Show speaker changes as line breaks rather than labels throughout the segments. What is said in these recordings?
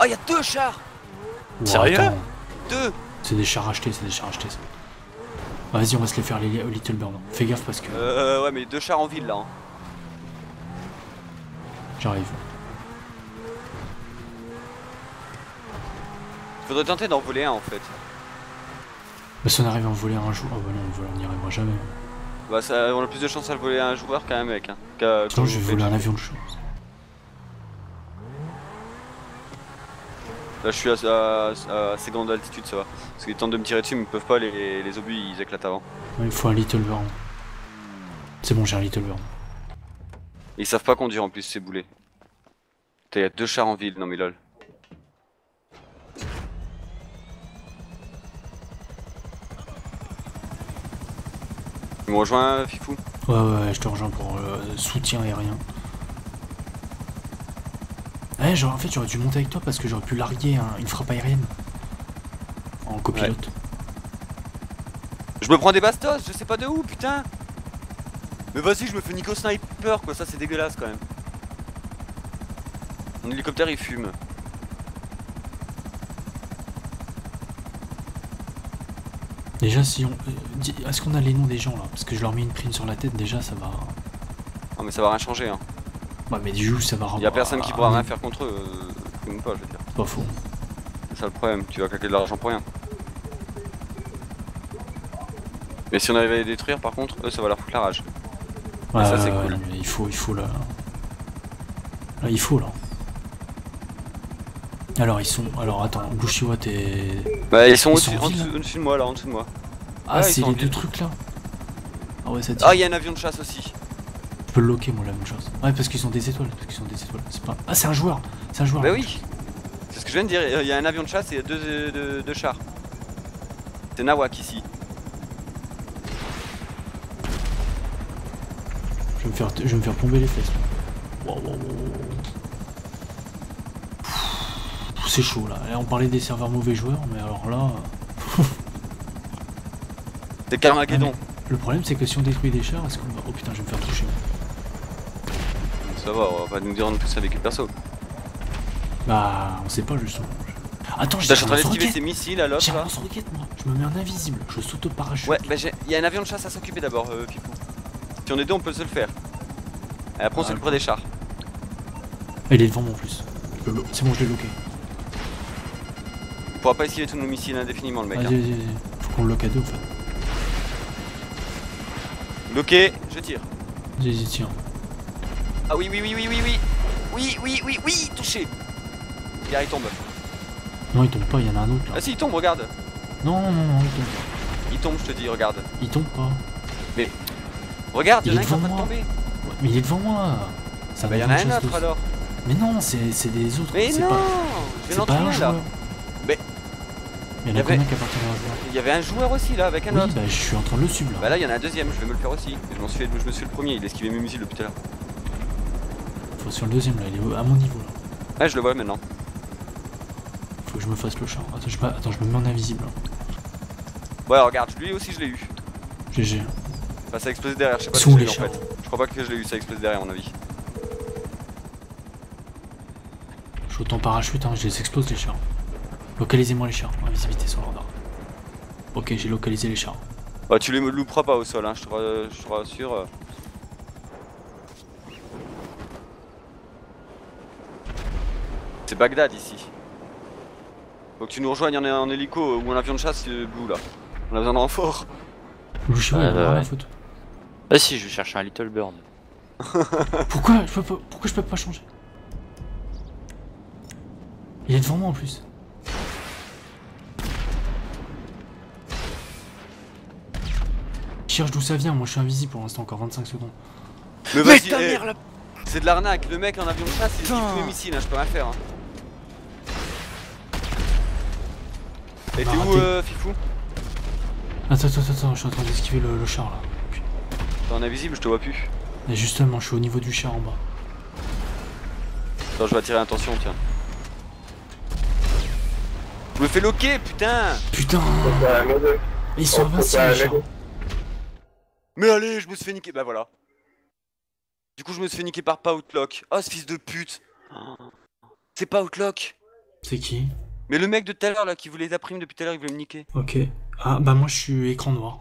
Oh, il y a deux chars
Sérieux
attends.
Deux
C'est des chars achetés, c'est des chars achetés ça. Ah, Vas-y, on va se les faire les Little Bird. Fais gaffe parce que
Euh, ouais, mais deux chars en ville là. hein.
j'arrive.
Faudrait tenter d'en voler un en fait.
Mais si on arrive à en voler un jour, oh bah non, on n'y arrivera jamais.
Bah, ça, on a plus de chance à le voler à un joueur qu'à un mec. Hein.
Sinon, je vais voler un avion de chasse.
Là, je suis à, à, à assez grande altitude, ça va. Parce qu'ils tentent de me tirer dessus, mais ils peuvent pas, les, les obus ils éclatent avant.
Ouais, il faut un Little Bird. C'est bon, j'ai un Little.
Et ils savent pas conduire en plus, ces boulets. Y a deux chars en ville, non mais lol. Tu me rejoins, Fifou?
Ouais, ouais, je te rejoins pour le soutien aérien. Ouais, genre, en fait, j'aurais dû monter avec toi parce que j'aurais pu larguer un- une frappe aérienne. En copilote.
Je me prends des bastos, je sais pas de où, putain Mais vas-y, je me fais nico sniper, quoi, ça c'est dégueulasse quand même. Mon hélicoptère il fume.
Déjà, si on. euh, Est-ce qu'on a les noms des gens là? Parce que je leur mets une prime sur la tête, déjà, ça va.
Non mais ça va rien changer, hein.
Ouais, mais du coup, ça va.
Y a personne qui
ah,
pourra
oui,
rien faire contre eux, euh, même pas, je veux dire.
C'est pas faux.
C'est ça le problème, tu vas claquer de l'argent pour rien. Mais si on arrive à les détruire par contre, eux ça va leur foutre la rage.
Ouais,
ça, c'est
ouais,
cool.
mais il faut, il faut là. Là, il faut là. Alors, ils sont. Alors, attends, Bushiwa, t'es.
Bah ils sont au-dessus de moi là, en dessous de moi.
Ah, c'est les deux trucs là Ah, ouais, ça tire.
Ah il y a un avion de chasse aussi.
Je peux le loquer, moi, la même chose. Ouais, parce qu'ils sont des étoiles. Parce qu'ils sont des étoiles. C'est pas. Ah, c'est un joueur C'est un joueur.
Bah oui C'est ce que je viens de dire, il y a un avion de chasse et deux, euh, deux- deux chars. C'est Nawak ici.
Je vais me faire, je vais me faire plomber les fesses. Wow, wow, wow, C'est chaud là. Là, on parlait des serveurs mauvais joueurs, mais alors là.
C'est Carmageddon.
Le problème, c'est que si on détruit des chars, est-ce qu'on va. Oh putain, je vais me faire toucher.
Ça va, on va pas nous dire en plus avec le perso.
Bah, on sait pas justement. Attends, j'ai
Putain, je suis en train ces missiles à l'autre
J'ai lance-roquette, moi. Je me mets en invisible. Je saute au parachute.
Ouais, bah il y a un avion de chasse à s'occuper d'abord, euh, Pipou. Si on est deux, on peut se le faire. Et après, on
Ah,
s'occupera des chars.
Il est devant moi en plus. Peux- C'est bon, je l'ai bloqué.
On pourra pas esquiver tous nos missiles indéfiniment, le mec.
Vas-y,
Hein.
vas-y. Faut qu'on le lock à deux en fait.
Bloqué, je tire.
Vas-y, tiens.
Ah oui, oui, oui, oui, oui, oui. Oui, oui, oui, oui, touché. Regarde, il tombe.
Non, il tombe pas, il y en a un autre là.
Ah si, il tombe, regarde.
Non, non, non, il tombe pas.
Il tombe, je te dis, regarde.
Il tombe pas.
Regarde, il y
Il
en a
est
un qui est en
devant
train de
moi.
tomber.
Ouais, mais il est devant moi. Ça
Bah, il y en a un autre alors.
Mais non, c'est des autres.
Mais non
pas,
Je
un
là. Mais-
Il y en a combien qui appartiennent à un joueur
Il y avait un joueur aussi là, avec un
Oui,
autre.
bah je suis en train de le suivre là.
Bah là, il y en a un deuxième, je vais me le faire aussi. Je, suis je me suis le premier, il esquivait mes missiles depuis tout à l'heure.
Faut sur le deuxième là, il est à mon niveau là.
Ouais, je le vois maintenant.
Faut que je me fasse le char. Attends, je, me- attends, je me mets en invisible là.
Ouais, regarde, lui aussi, je l'ai eu.
GG.
Enfin, ça a explosé derrière, je sais pas
Ils
si eu
les
en fait. Je crois pas que je l'ai eu, ça a explosé derrière, à mon avis.
Je saute en parachute, hein, je les explose les chars. Localisez-moi les chars, invisibilité sur le radar. Ok, j'ai localisé les chars.
Bah, tu les louperas pas au sol, hein, je te, ra- je te rassure. euh. C'est Bagdad ici. Faut que tu nous rejoignes en, en hélico ou en avion de chasse, Blue là. On a besoin de renfort.
Louchou, il
Ouais,
en a
ouais,
rien à
ouais.
foutre.
Ah si, je vais chercher un Little Bird.
Pourquoi je peux pas, pourquoi je peux pas changer? Il est devant moi en plus. Je cherche d'où ça vient, moi je suis invisible pour l'instant, encore 25 secondes.
Mais
ta
eh,
mère là
c'est de l'arnaque. Le mec en avion de chasse, il mes missiles, hein, je peux rien faire. Hein. Et
m'a
t'es où, euh, Fifou
Attends, attends, attends, je suis en train d'esquiver le, le char là.
T'es en invisible, je te vois plus.
Et justement, je suis au niveau du char en bas.
Attends, je vais attirer l'attention, tiens. Je me fais loquer, putain
Putain Ils sont invincibles.
Mais allez, je me suis fait niquer. Bah voilà. Du coup, je me suis fait niquer par pas Outlock. Oh, ce fils de pute. C'est pas Outlock.
C'est qui?
Mais le mec de tout à l'heure là qui voulait ta prime depuis tout à l'heure, il voulait me niquer.
Ok. Ah bah moi je suis écran noir.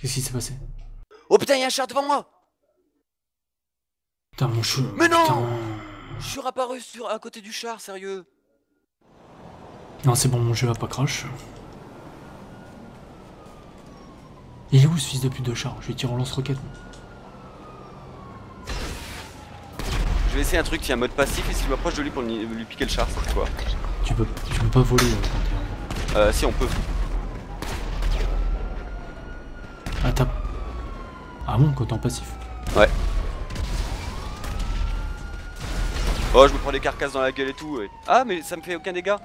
Qu'est-ce qui s'est passé?
Oh putain, il y a un char devant moi
Putain mon chou.
Mais non
Putain.
Je suis apparu sur à côté du char, sérieux.
Non c'est bon mon jeu a pas crash. Il est où ce fils de pute de char? Je vais tirer en lance-roquette.
Je vais essayer un truc, tiens, mode passif, et si je m'approche de lui pour lui, lui piquer le char, c'est quoi?
Tu peux, tu peux pas voler euh, en-
Euh, si on peut.
Ah t'as... Ah bon quand en passif.
Oh, je me prends des carcasses dans la gueule et tout. ouais. Ah, mais ça me fait aucun dégât.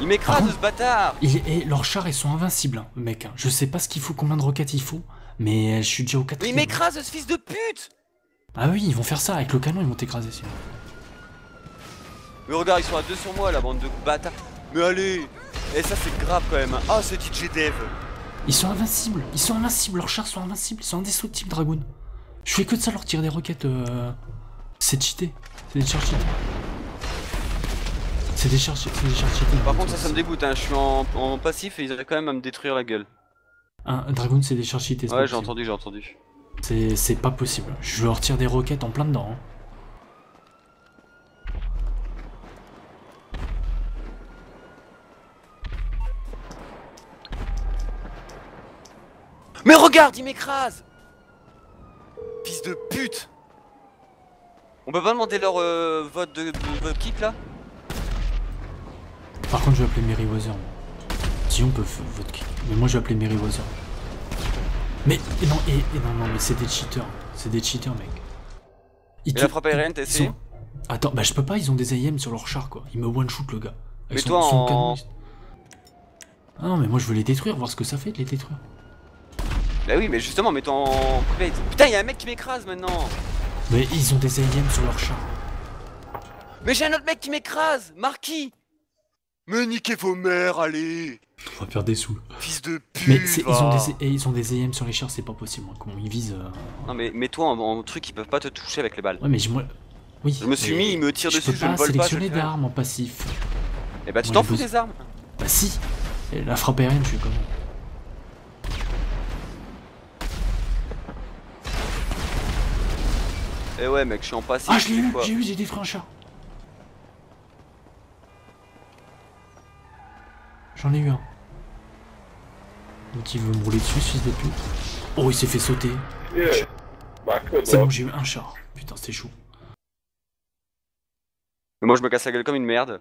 Il m'écrase ce bâtard
est- et leurs chars ils sont invincibles, hein, mec. hein. Je sais pas ce qu'il faut, combien de roquettes il faut, mais je suis déjà au
Mais il
quatrième.
m'écrase ce fils de pute
Ah oui, ils vont faire ça avec le canon, ils vont t'écraser sinon.
Mais regarde, ils sont à deux sur moi, la bande de bâtards. Mais allez Et ça, c'est grave quand même. Ah, ce DJ Dev
Ils sont invincibles, ils sont invincibles, leurs chars sont invincibles, ils sont indestructibles, Dragoon. Je fais que de ça leur tirer des roquettes. Euh... C'est cheaté, c'est des chars cheatés. C'est des chars, c'est des chars cheatés.
Par contre, ça, ça me dégoûte. Hein. Je suis en, en passif et ils arrivent quand même à me détruire la gueule.
Un Dragoon, c'est des chars cheatés.
Ouais, j'ai entendu, j'ai entendu.
C'est c'est pas possible. Je leur tire des roquettes en plein dedans. hein.
Mais regarde, il m'écrase Fils de pute On peut pas demander leur euh, vote de, de vote kick là?
Par contre, je vais appeler Meriwether. Si on peut votre kick. Mais moi, je vais appeler Meriwether. Mais et non, et, et non, non, mais c'est des cheaters. C'est des cheaters, mec. Ils te-
la frappe aérienne, t'as
ils
essayé
sont- Attends, bah je peux pas, ils ont des AM sur leur char, quoi. Il me one-shoot, le gars. Avec
Mais toi, en-
canon, il- Ah non, mais moi, je veux les détruire, voir ce que ça fait de les détruire.
Bah oui, mais justement, mets-toi en private. Putain, y'a un mec qui m'écrase maintenant
Mais ils ont des AM sur leur char.
Mais j'ai un autre mec qui m'écrase Marquis Mais niquez vos mères, allez
On va perdre des sous.
Fils de pute
Mais ils, ont des, ils ont des AM sur les chars, c'est pas possible. hein. Comment ils visent. euh,
Non mais mets-toi en, en truc, ils peuvent pas te toucher avec les balles.
Ouais, mais j'ai- moi. Oui.
Je me suis
mais
mis, il me tire
je
dessus,
peux
je ne vole pas, je
sélectionner d'armes en passif.
Et bah tu
Moi,
t'en fous des armes
Bah si Et La frappe aérienne, je suis comment
Eh ouais mec, je suis en passif.
Ah, je l'ai eu J'ai eu, j'ai détruit un chat J'en ai eu un. Donc il veut me rouler dessus, ce fils de pute. Oh, il s'est fait sauter.
Bah,
C'est bon,
luck.
j'ai eu un char. Putain, c'était chaud.
Mais moi je me casse la gueule comme une merde.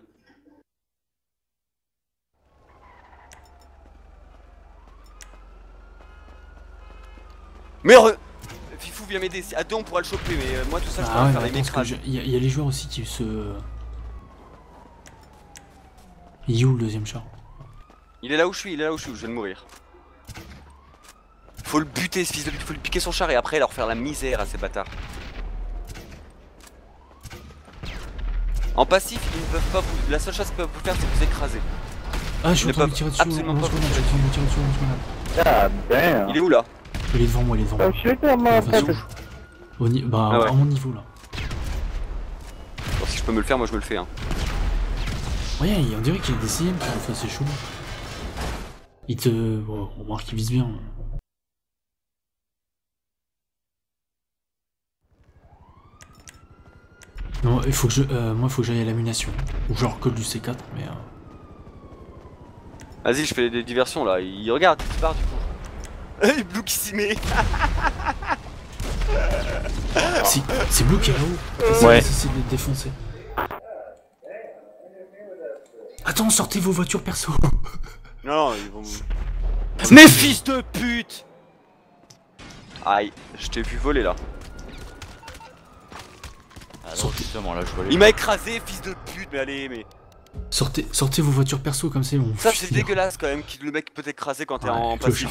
Mais re... Fifou viens m'aider, à deux on pourra le choper mais euh, moi tout ça je
Ah ouais,
faire les
il y, y a les joueurs aussi qui se... Il est où le deuxième char
Il est là où je suis, il est là où je suis, je viens de mourir. Faut le buter ce fils de pute, faut lui piquer son char et après leur faire la misère à ces bâtards. En passif, ils ne peuvent pas vous. La seule chose qu'ils peuvent vous faire, c'est vous écraser.
Ah, je suis
Ne
en train de tirer dessus.
absolument pas
je suis en train de tirer dessus.
God damn.
Il est où là?
Il est devant moi, il est devant moi.
Oh shit, that
Enfin,
motherfucker.
sous- Au bah,
Ah ouais.
à mon niveau là.
Bon, Si je peux me le faire, moi je me le fais. Hein.
Ouais, on dirait qu'il y a des CM qui enfin, c'est chaud. Il te. Bon, on remarque qu'il vise bien. Non, il faut que je. euh, moi, il faut que j'aille à l'ammunition. Ou genre que du C4, mais. euh,
Vas-y, je fais des diversions là. Il regarde, il se barre du coup. Il Blue qui s'y met.
C'est c'est Blue qui est là-haut. Vas-y,
Ouais.
essaie de défoncer. Attends, sortez vos voitures perso.
Non, ils vont. Mais fils de pute Aïe, je t'ai vu voler là.
Ah non,
Sortez.
justement, là, je vois
Il m'a écrasé, fils de pute, mais allez, mais.
Sortez, sortez vos voitures perso comme ça, ils vont
Ça, c'est dégueulasse quand même, que le mec peut t'écraser quand t'es
Ouais,
en passif.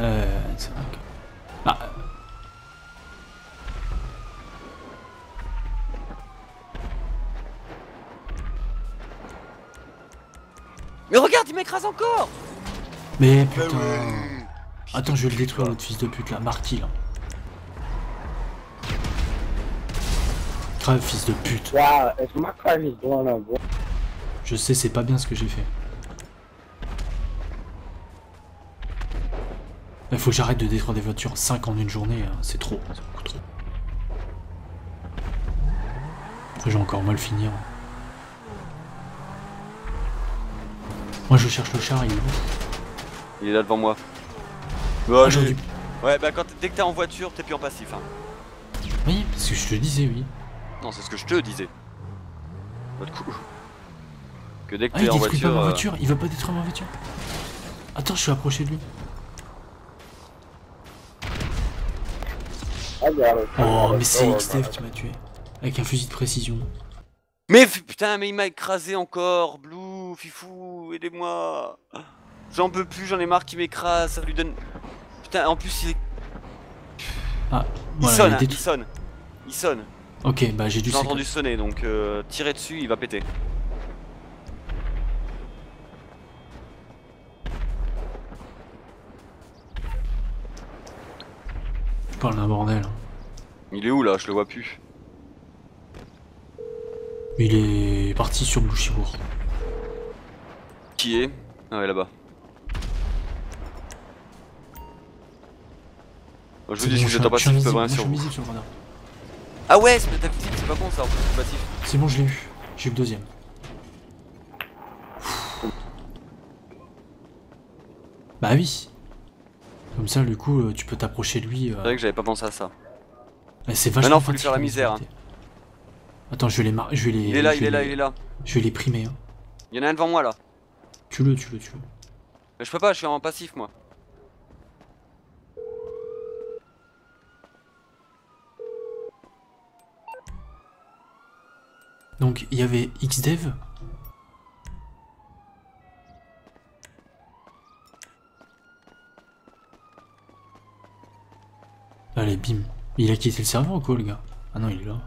Euh, c'est vrai que- Ah,
Mais regarde, il m'écrase encore
mais putain. Attends, je vais le détruire, l'autre fils de pute là, Marty là. crève, fils de pute. Je sais, c'est pas bien ce que j'ai fait. Il faut que j'arrête de détruire des voitures 5 en une journée, hein. c'est trop, c'est beaucoup trop. Après, j'ai encore mal finir. Moi, je cherche le char, il est où
Il est là devant moi. Bah,
Ah,
Ouais, bah quand dès que t'es en voiture, t'es plus en passif. Hein.
Oui, parce que je te disais, oui.
Non, c'est ce que je te disais. Votre coup. Que dès que
Ah,
t'es
il
en
détruit pas
voiture.
ma
euh,
voiture, il veut pas détruire ma voiture. Attends, je suis approché de lui.
It.
Oh, mais c'est XDF qui m'a tué. Avec un fusil de précision.
Mais putain, mais il m'a écrasé encore. Blue, Fifou, aidez-moi. J'en peux plus, j'en ai marre qu'il m'écrase. Ça lui donne. Putain, en plus, il, est-
Ah,
il
voilà,
sonne,
il
hein, il sonne. Il sonne.
Ok, bah j'ai dû
J'ai entendu sonner, donc euh, tirer dessus, il va péter.
Je parle d'un bordel. hein.
Il est où là? Je le vois plus.
Il est parti sur Bouchibourg.
Qui est Ah ouais, là-bas. Oh, je vous dis,
bon,
si
je suis
passif, je peux rien sur vous.
invisible sur le radar.
Ah ouais, c'est c'est pas bon ça en plus, c'est passif.
C'est bon, je l'ai eu. J'ai eu le deuxième. Bah oui. Comme ça, du coup, euh, tu peux t'approcher de lui. euh,
C'est vrai que j'avais pas pensé à ça.
bah, c'est vachement
Maintenant, faut lui faire la misère, hein.
Attends, je vais les mar... je vais les.
Il est là, il est là, il est là.
Je vais les primer. Hein.
Il y en a un devant moi là.
Tue-le, tue-le, tue-le.
Mais je peux pas, je suis en passif moi.
Donc, il y avait XDev. Allez, bim. Il a quitté le serveur ou quoi, le gars? Ah non, il est là.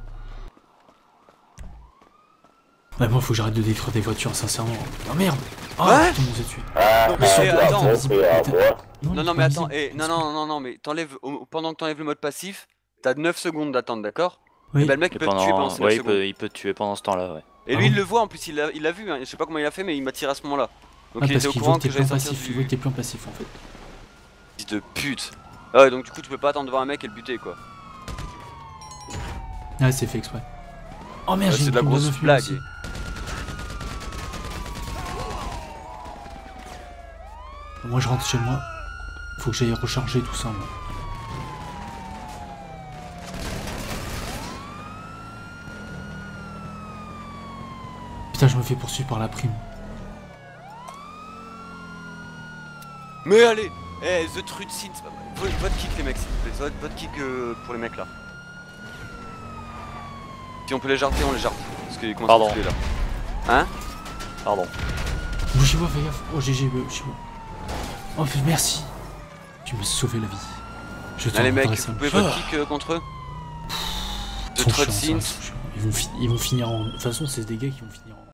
Ouais, moi, faut que j'arrête de détruire des voitures, sincèrement. Oh merde Ah,
Ouais
putain, on nous a tués.
Ah,
Non, mais eh, attends. Non, non, mais attends, eh, non, non, non, non, mais t'enlèves, pendant que t'enlèves le mode passif, t'as 9 secondes d'attente, d'accord?
Oui.
Et bah le mec
Et
peut te tuer pendant ces 9
Ouais, il peut, il peut te tuer pendant ce temps-là, ouais.
Et
Ah
lui il
bon
le voit en plus, il l'a il l'a vu, hein. je sais pas comment il a fait, mais il m'a tiré à ce moment-là. Donc
Ah,
il
parce
était au courant
que
sortir
passif, il veut que t'es plus en passif, en fait.
Fils de pute Ah ouais, donc du coup tu peux pas attendre devant un mec et le buter quoi.
Ah, c'est fait exprès. Oh merde,
Ouais,
j'ai une
de la grosse
9 000
blague.
Moi, je rentre chez moi. Faut que j'aille recharger tout ça, moi. Putain, je me fais poursuivre par la prime.
Mais allez Eh, The c'est pas mal. Vote, vote kick les mecs s'il vous plaît, vote, vote kick euh, pour les mecs là. Si on peut les jarter, on les jarte. Parce qu'ils commencent
Pardon.
à tuer là. Hein?
Pardon.
Bougez-moi, fais gaffe. Oh, GG, bougez-moi. Oh, f- merci. Tu m'as sauvé la vie. Je te
Allez mec, vous pouvez vote kick euh, contre eux
ça,
Scenes
ils vont, ils vont finir en. De toute façon, c'est des gars qui vont finir en.